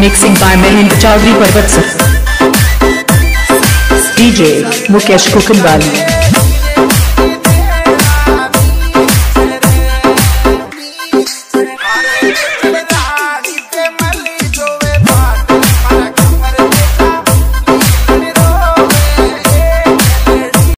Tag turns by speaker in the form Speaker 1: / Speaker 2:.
Speaker 1: mixing by Mahendra Chaudhary Parvat DJ Mukesh Kukanwali